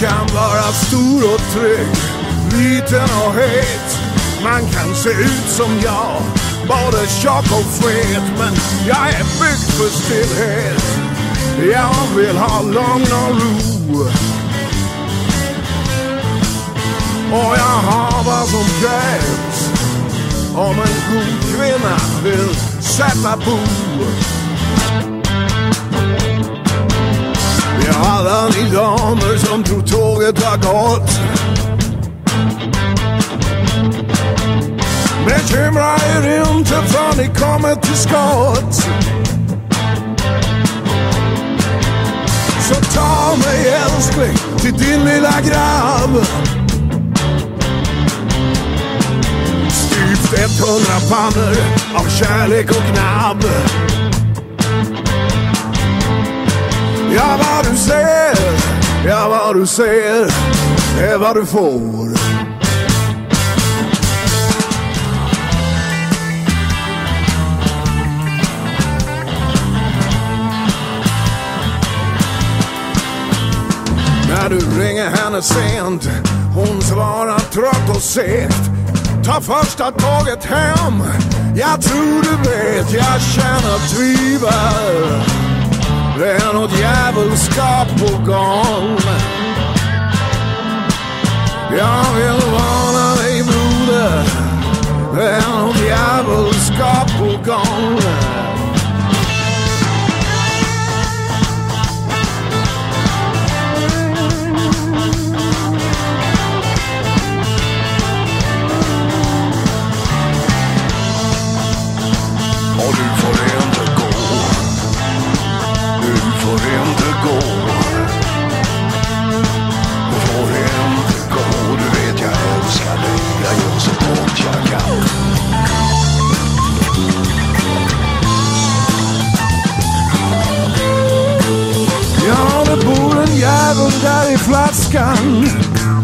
kan vara stor och trygg, liten och het. Man kan se ut som jag, både tjock och fet. Men jag är byggd för stillhet. Jag vill ha lugn och ro. Och jag har vad som krävs om en god kvinna vill sätta bo. Jag har den i damer som tror tåget har gått. Bekymra er inte för ni kommer till skott. Så ta mig älskling till din lilla grabb. Styvt 100 pannor av kärlek och knabb. Ja, vad du ser, ja, vad du ser är vad du får. När du ringer henne sent, hon svarar trött och segt. Ta första tåget hem, jag tror du vet, jag känner tvivel. Det är något djävulskap på gång. Jag vill varna dig broder, där i flaskan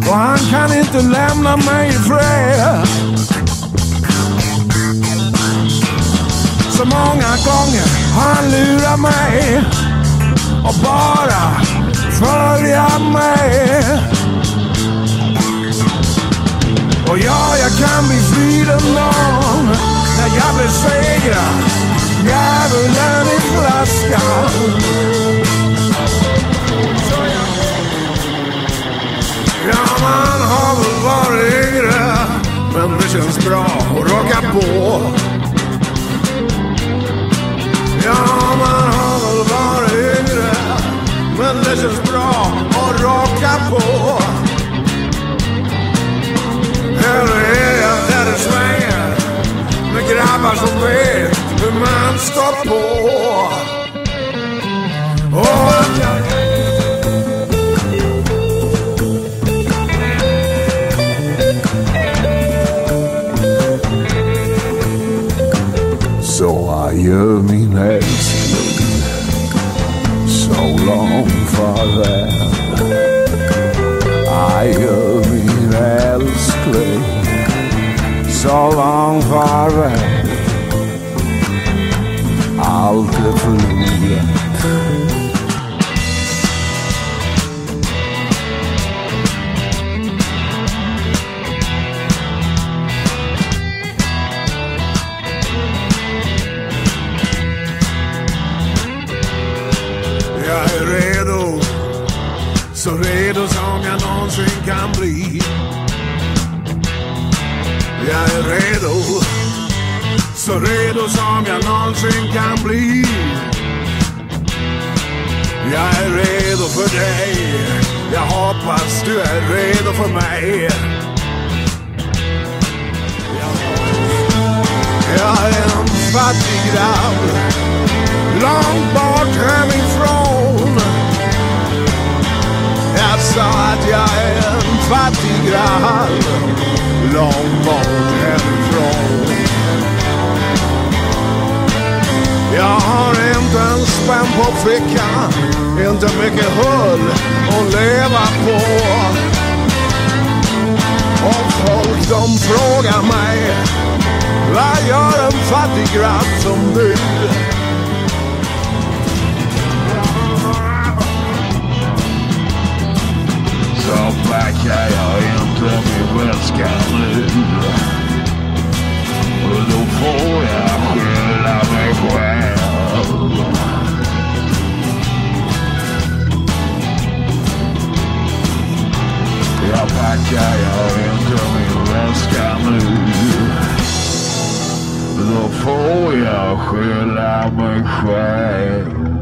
och han kan inte lämna mig i fred. Så många gånger har han lurat mig och bara följa mig. Och ja, jag kan bli fri någon när jag besegrar djävulen i flaskan. Men det känns bra att rocka på. Ja, man har väl varit yngre Men det känns bra att rocka på Eller är jag där det svänger Med grabbar som vet hur man står på Och jag Så adjö Jag är redo. Så redo som jag någonsin kan bli. Jag är redo för dig. Jag hoppas du är redo för mig. Jag är en fattig grabb. Långt bort hemifrån. Jag sa att jag är en fattig grabb. På fickan, inte mycket hull att leva på. Och folk de frågar mig, vad gör en fattig grabb som du? Så packar jag inte min väska nu. Jag packar jag inte min väska nu. Då får jag skylla mig själv.